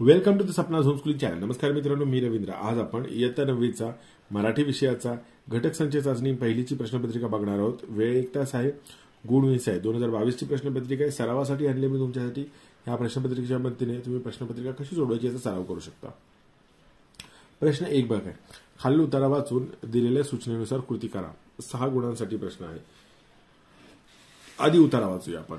Welcome to the Sapna homeschooling channel. नमस्कार मित्रांनो मी रवींद्र. आज आपण इयत्ता नववीचा मराठी विषयाचा घटक संचय चाचणी पहिलीची प्रश्नपत्रिका बघणार आहोत. वेळ एक तास आहे गुण वीस आहे. दोन हजार बावीसची प्रश्नपत्रिका आहे. सरावासाठी आणली मी तुमच्यासाठी. ह्या प्रश्नपत्रिकेच्या मदतीने तुम्ही प्रश्नपत्रिका कशी सोडवायची याचा सराव करू शकता. प्रश्न एक भाग आहे खालील उतारा वाचून दिलेल्या सूचनेनुसार कृती करा. सहा गुणांसाठी प्रश्न आहे. आधी उतारा वाचूया आपण.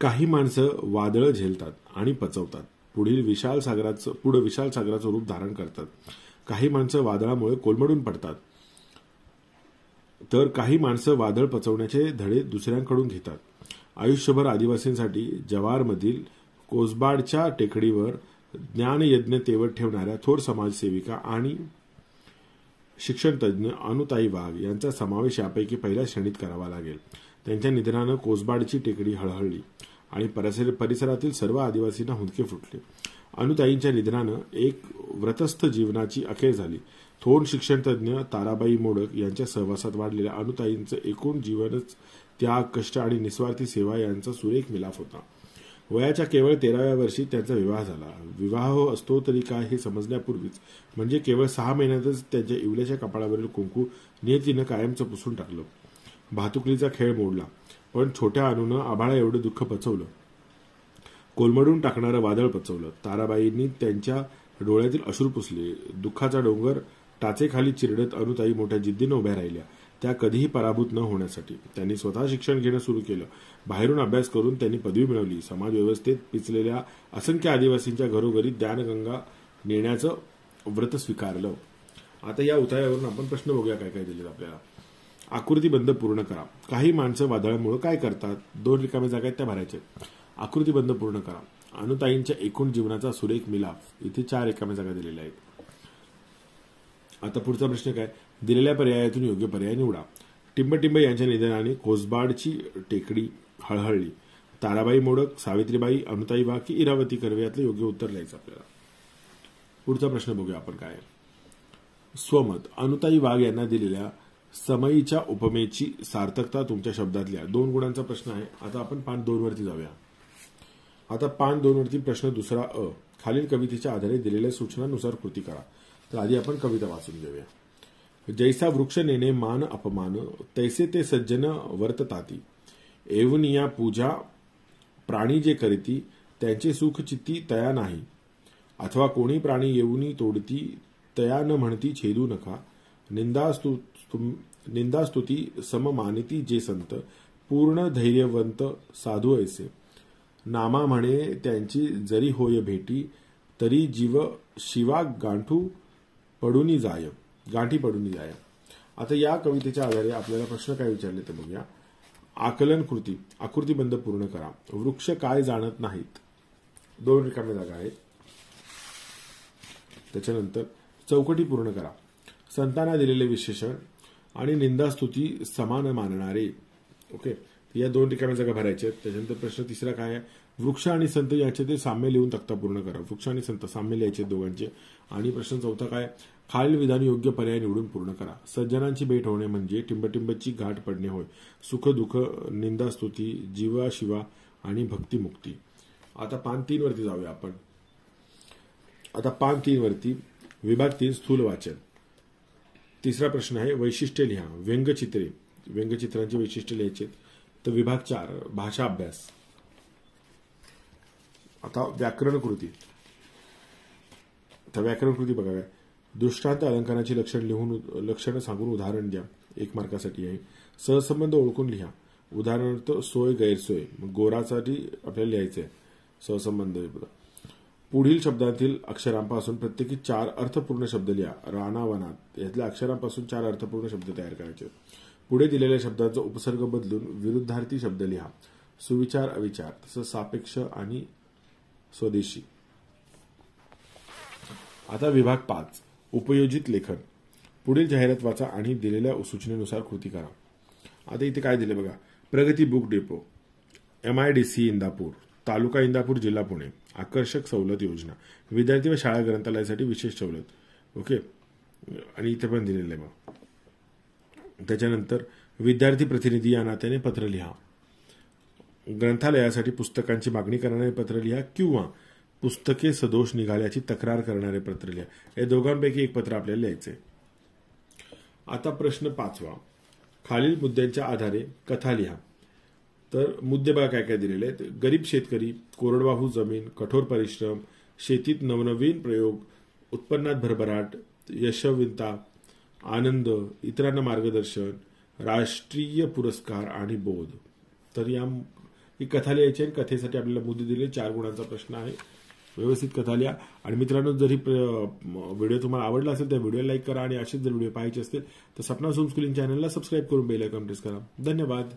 काही माणसं वादळं झेलतात आणि पचवतात. पुढील विशाल सागराचं पुढे विशाल सागराचं रूप धारण करतात. काही माणसं वादळामुळे कोलमडून पडतात. तर काही माणसं वादळ पचवण्याचे धडे दुसऱ्यांकडून घेतात. आयुष्यभर आदिवासींसाठी जवारमधील कोसबाडच्या टेकडीवर ज्ञानयज्ञ तेवत ठेवणाऱ्या थोर समाजसेविका आणि शिक्षणतज्ञ अनुताई वाघ यांचा समावेश यापैकी पहिल्या श्रेणीत करावा लागेल. त्यांच्या निधनानं कोसबाडची टेकडी हळहळली आणि परिसर परिसरातील सर्व आदिवासींना हुंदके फुटले. अनुताईंच्या निधनानं एक व्रतस्थ जीवनाची अखेर झाली. थोर शिक्षणतज्ञ ताराबाई मोडक यांच्या सहवासात वाढलेल्या अनुताईंचं एकूण जीवनच त्याग कष्ट आणि निस्वार्थी सेवा यांचा सुरेख मिलाफ होता. वयाच्या केवळ तेराव्या वर्षी त्यांचा विवाह झाला. विवाह हो असतो तरी काय हे समजण्यापूर्वीच म्हणजे केवळ सहा महिन्यातच त्यांच्या इवल्याच्या कपाळावरील कुंकू नियतीनं कायमचं पुसून टाकलं. भातुकलीचा खेळ मोडला पण छोट्या अनुनं आभाळा एवढं दुःख पचवलं. कोलमडून टाकणारं वादळ पचवलं. ताराबाईंनी त्यांच्या डोळ्यातील अश्रू पुसले. दुःखाचा डोंगर टाचेखाली चिरडत अनुताई मोठ्या जिद्दीनं उभ्या राहिल्या. त्या कधीही पराभूत न होण्यासाठी. त्यांनी स्वतः शिक्षण घेणं सुरू केलं. बाहेरून अभ्यास करून त्यांनी पदवी मिळवली. समाजव्यवस्थेत पिचलेल्या असंख्य आदिवासींच्या घरोघरी ज्ञानगंगा नेण्याचं व्रत स्वीकारलं. आता या उतायावरून आपण प्रश्न बघूया काय काय दिलेत आपल्याला. आकृतीबंध पूर्ण करा. काही माणसं वादळामुळे काय करतात? दोन रिकाम्या जागा आहेत त्या भरायच्या आकृतीबंध पूर्ण करा. अनुताईंच्या एकूण जीवनाचा सुरेख मिलाफ इथे चार रिकाम्या जागा दिलेल्या आहेत. आता पुढचा प्रश्न काय? दिलेल्या पर्यायातून योग्य पर्याय निवडा. टिंबटिंब यांच्या निधनाने कोसबाडची टेकडी हळहळली. ताराबाई मोडक सावित्रीबाई अनुताई वाघ की इरावती कर्वे यातलं योग्य उत्तर लिहायचं आपल्याला. पुढचा प्रश्न बघूया आपण काय स्वमत. अनुताई वाघ यांना दिलेल्या समयीच्या उपमेची सार्थकता तुमच्या शब्दातल्या दोन गुणांचा प्रश्न आहे. आता आपण पान दोन वरती जाऊया. आता पान दोन वरती प्रश्न दुसरा अ. खालील कवितेच्या आधारे दिलेल्या सूचनानुसार कृती करा. तर आधी आपण कविता वाचून घेऊया. जैसा वृक्ष नेणे मान अपमान तैसे ते सज्जन वर्तताती एवनिया पूजा प्राणी जे करीती त्यांचे सुख चित्ती तया नाही. अथवा कोणी प्राणी येऊनी तोडती तया न म्हणती छेदू नका. निंदास्तु निंदास्तुती सममानिती जे संत पूर्ण धैर्यवंत साधू ऐसे। नामा म्हणे त्यांची जरी होय भेटी तरी जीव शिवा गांठू पडूनी जाय गांठी पडूनी जाय। आता या कवितेच्या आधारे आपल्याला प्रश्न काय विचारले ते बघूया. आकलन कृती आकृती बंद पूर्ण करा. वृक्ष काय जाणत नाहीत? दोन रिकाम्या जागा आहेत. त्याच्यानंतर चौकटी पूर्ण करा. संतांना दिलेले विशेषण आणि निंदास्तुती समान मानणारे. ओके या दोन ठिकाणी जागा भरायच्या आहेत. त्याच्यानंतर प्रश्न तिसरा काय आहे? वृक्ष आणि संत याचे साम्य लिहून तक्ता पूर्ण करा. वृक्ष आणि संत साम्य लिहायचे दोघांचे. आणि प्रश्न चौथा काय? खालील विधान योग्य पर्याय निवडून पूर्ण करा. सज्जनांची भेट होणे म्हणजे टिंबटिंबची गाठ पडणे होय. सुख दुःख निंदास्तुती जीवा शिवा आणि भक्तिमुक्ती. आता पान तीन वरती जाऊया आपण. आता पान तीन वरती विभाग तीन स्थूल वाचन. तिसरा प्रश्न आहे वैशिष्ट्य लिहा. व्यंगचित्रे. व्यंगचित्रांची वैशिष्ट्य लिहायचे. तर विभाग चार भाषा अभ्यास. आता व्याकरण कृती. तर व्याकरण कृती बघाव्या दृष्टांत अलंकाराची लक्षण लिहून लक्षणं सांगून उदाहरण द्या. एक मार्कासाठी आहे. सहसंबंध ओळखून लिहा. उदाहरणार्थ सोय गैरसोय. गोरासाठी आपल्याला लिहायचं आहे सहसंबंध पुढील शब्दातील अक्षरांपासून प्रत्येकी चार अर्थपूर्ण शब्द लिहा. राणावनात यातल्या अक्षरांपासून चार अर्थपूर्ण शब्द तयार करायचे. पुढे दिलेल्या शब्दांचा उपसर्ग बदलून विरुद्धार्थी शब्द लिहा. सुविचार अविचार तसंच सापेक्ष आणि स्वदेशी. आता विभाग पाच. उपयोजित लेखन. पुढील जाहिरात वाचा आणि दिलेल्या सूचनेनुसार कृती करा. आता इथे काय दिले बघा. Pragati book depot. M I D C Indapur. Taluka Indapur जिल्हा पुणे. आकर्षक सवलत योजना. विद्यार्थी व शाळा ग्रंथालयासाठी विशेष सवलत. ओके? आणि इथे पण दिलेलं आहे मग त्याच्यानंतर विद्यार्थी प्रतिनिधी या नात्याने पत्र लिहा. ग्रंथालयासाठी पुस्तकांची मागणी करणारे पत्र लिहा किंवा पुस्तके सदोष निघाल्याची तक्रार करणारे पत्र लिहा. या दोघांपैकी एक पत्र आपल्याला लिहायचंय. आता प्रश्न पाचवा. खालील मुद्द्यांच्या आधारे कथा लिहा. तर मुद्दे बघा काय काय दिलेले आहेत? गरीब शेतकरी कोरडवाहू जमीन कठोर परिश्रम शेतीत नवनवीन प्रयोग उत्पन्नात भरभराट यशविनता आनंद इतरांना मार्गदर्शन राष्ट्रीय पुरस्कार आणि बोध. तर या ही कथा लिहायची आणि कथेसाठी आपल्याला मुद्दे दिले. चार गुणांचा प्रश्न आहे. व्यवस्थित कथा लिहा. आणि मित्रांनो जर ही व्हिडिओ तुम्हाला आवडला असेल तर व्हिडिओ लाईक करा आणि असेच जर व्हिडिओ पाहायचे असतील तर सपना होम स्क्रीन चॅनलला सबस्क्राईब करून बेल आयकॉन प्रेस करा. धन्यवाद.